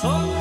Sou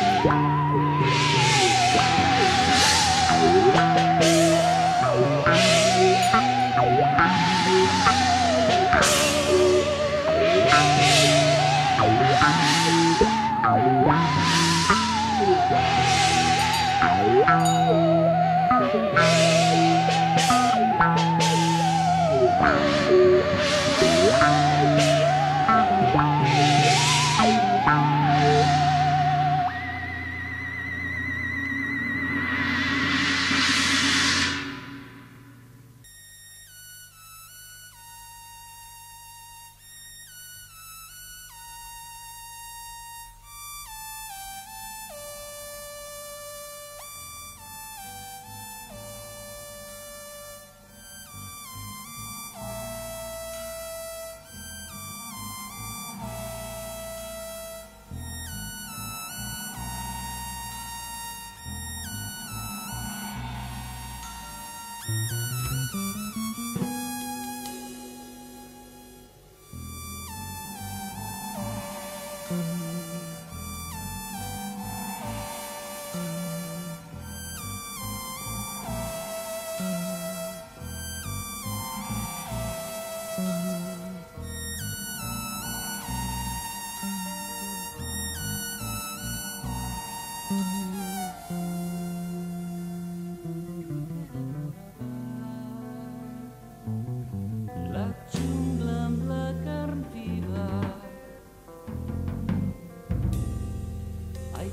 Bye. But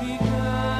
Because.